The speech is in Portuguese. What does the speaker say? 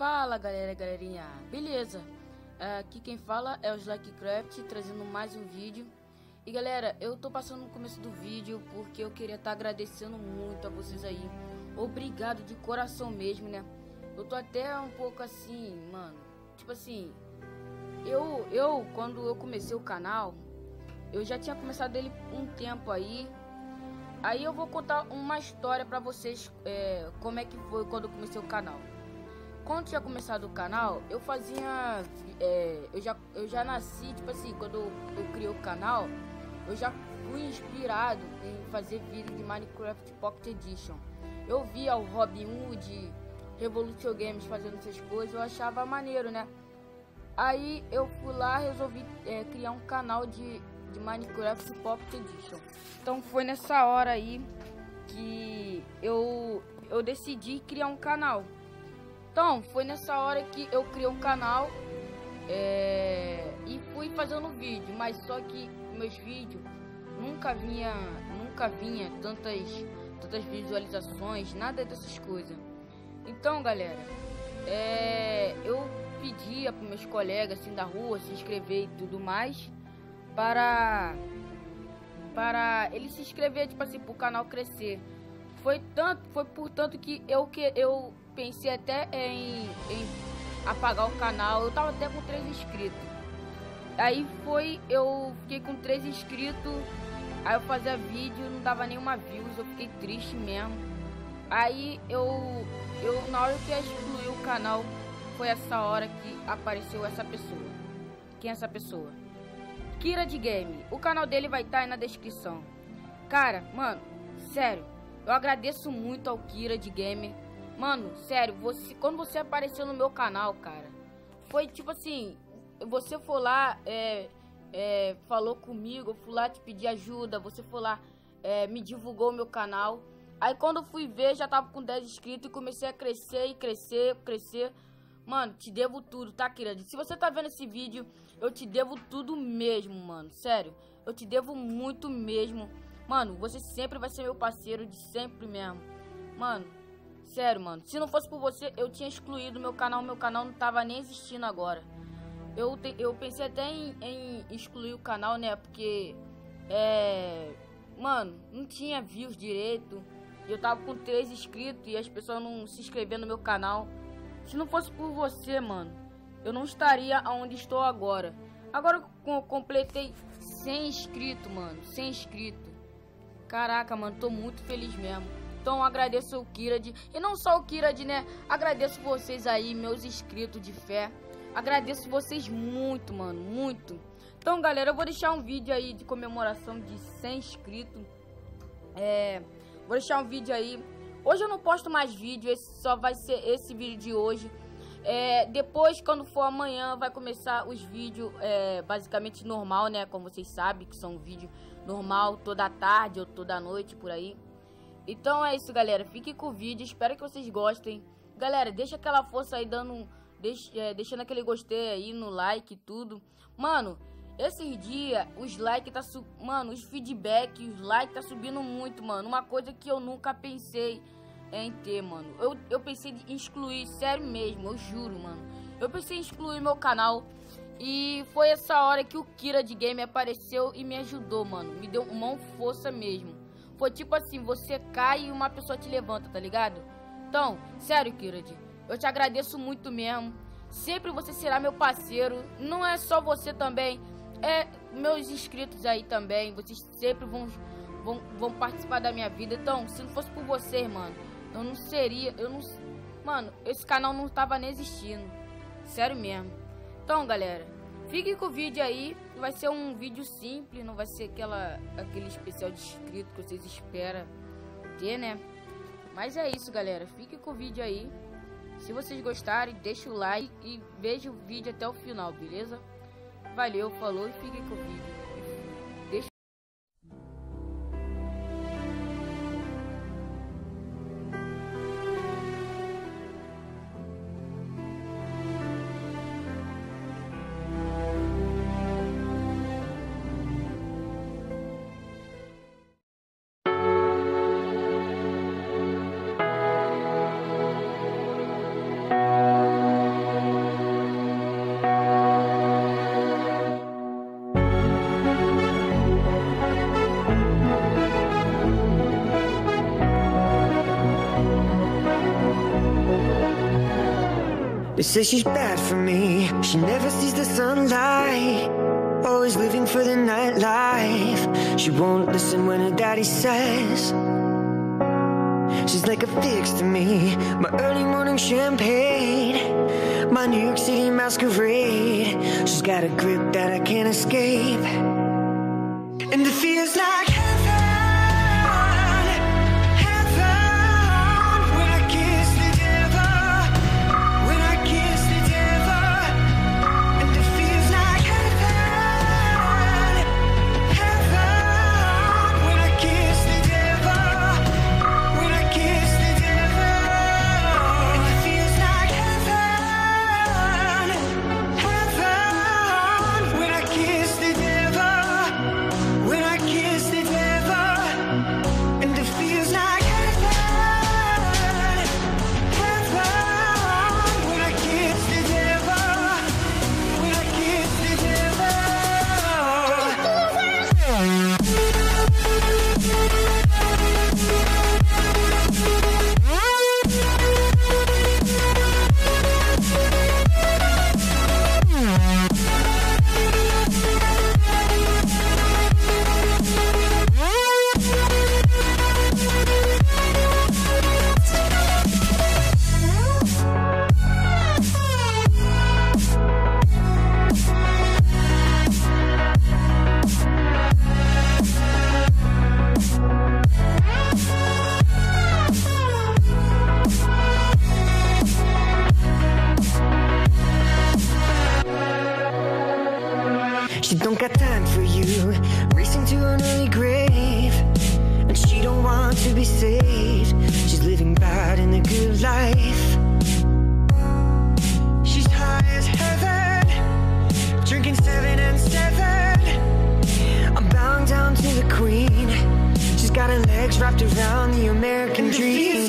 Fala galera, galerinha, beleza? Aqui quem fala é o Slackcraft trazendo mais um vídeo. E galera, eu tô passando no começo do vídeo porque eu queria estar tá agradecendo muito a vocês aí. Obrigado de coração mesmo, né? Eu tô até um pouco assim, mano. Tipo assim, eu, eu quando eu comecei o canal Eu já tinha começado ele um tempo aí. Aí eu vou contar uma história pra vocês é, como é que foi quando eu comecei o canal quando tinha começado o canal, eu fazia. É, eu, já, eu já nasci, tipo assim, quando eu, eu criei o canal, eu já fui inspirado em fazer vídeo de Minecraft Pocket Edition. Eu via o Robin Hood, Revolution Games fazendo essas coisas, eu achava maneiro, né? Aí eu fui lá resolvi é, criar um canal de, de Minecraft Pocket Edition. Então foi nessa hora aí que eu, eu decidi criar um canal. Então, foi nessa hora que eu criei um canal é, e fui fazendo vídeo, mas só que meus vídeos nunca vinha, nunca vinha tantas, tantas visualizações, nada dessas coisas. Então, galera, é, eu pedia para meus colegas assim da rua se inscrever e tudo mais para para ele se inscrever tipo assim para o canal crescer. Foi tanto, foi por tanto que eu que eu pensei até em, em apagar o canal. Eu tava até com 3 inscritos. Aí foi, eu fiquei com 3 inscritos. Aí eu fazia vídeo, não dava nenhuma views, eu fiquei triste mesmo. Aí eu, eu na hora que excluí o canal, foi essa hora que apareceu essa pessoa. Quem é essa pessoa? Kira de Game. O canal dele vai estar tá aí na descrição. Cara, mano, sério, eu agradeço muito ao Kira de Game Mano, sério, você, quando você apareceu no meu canal, cara, foi tipo assim, você foi lá, é, é, falou comigo, eu fui lá te pedir ajuda, você foi lá, é, me divulgou o meu canal. Aí quando eu fui ver, já tava com 10 inscritos e comecei a crescer e crescer, crescer. Mano, te devo tudo, tá, querida? Se você tá vendo esse vídeo, eu te devo tudo mesmo, mano. Sério, eu te devo muito mesmo. Mano, você sempre vai ser meu parceiro de sempre mesmo. Mano, Sério, mano. Se não fosse por você, eu tinha excluído meu canal. Meu canal não tava nem existindo agora. Eu, te, eu pensei até em, em excluir o canal, né? Porque, é... Mano, não tinha views direito. Eu tava com 3 inscritos e as pessoas não se inscrevendo no meu canal. Se não fosse por você, mano, eu não estaria onde estou agora. Agora eu completei 100 inscritos, mano. 100 inscritos. Caraca, mano, tô muito feliz mesmo. Então agradeço o Kirad. E não só o Kirad, né? Agradeço vocês aí, meus inscritos de fé. Agradeço vocês muito, mano. Muito. Então, galera, eu vou deixar um vídeo aí de comemoração de 100 inscritos. É... Vou deixar um vídeo aí. Hoje eu não posto mais vídeo. Esse só vai ser esse vídeo de hoje. É, depois, quando for amanhã, vai começar os vídeos é, basicamente normal, né? Como vocês sabem, que são vídeo normal toda tarde ou toda noite, por aí. Então é isso, galera. Fique com o vídeo. Espero que vocês gostem. Galera, deixa aquela força aí dando... Deixa, é, deixando aquele gostei aí no like e tudo. Mano, esses dias os likes tá... Su mano, os feedback, os likes tá subindo muito, mano. Uma coisa que eu nunca pensei em ter, mano. Eu, eu pensei em excluir, sério mesmo, eu juro, mano. Eu pensei em excluir meu canal. E foi essa hora que o Kira de Game apareceu e me ajudou, mano. Me deu uma força mesmo. Foi tipo assim, você cai e uma pessoa te levanta, tá ligado? Então, sério, Kirad, eu te agradeço muito mesmo. Sempre você será meu parceiro. Não é só você também, é meus inscritos aí também. Vocês sempre vão, vão, vão participar da minha vida. Então, se não fosse por vocês, mano, eu não seria, eu não, mano, esse canal não tava nem existindo. Sério mesmo. Então, galera, Fique com o vídeo aí, vai ser um vídeo simples, não vai ser aquela, aquele especial de inscrito que vocês esperam ter, né? Mas é isso, galera. Fique com o vídeo aí. Se vocês gostarem, deixa o like e veja o vídeo até o final, beleza? Valeu, falou e fique com o vídeo. They say she's bad for me. She never sees the sunlight. Always living for the nightlife. She won't listen when her daddy says. She's like a fix to me. My early morning champagne. My New York City masquerade. She's got a grip that I can't escape. And it feels like want to be saved. She's living bad in the good life. She's high as heaven, drinking seven and seven. I'm bowing down to the queen. She's got her legs wrapped around the American dream.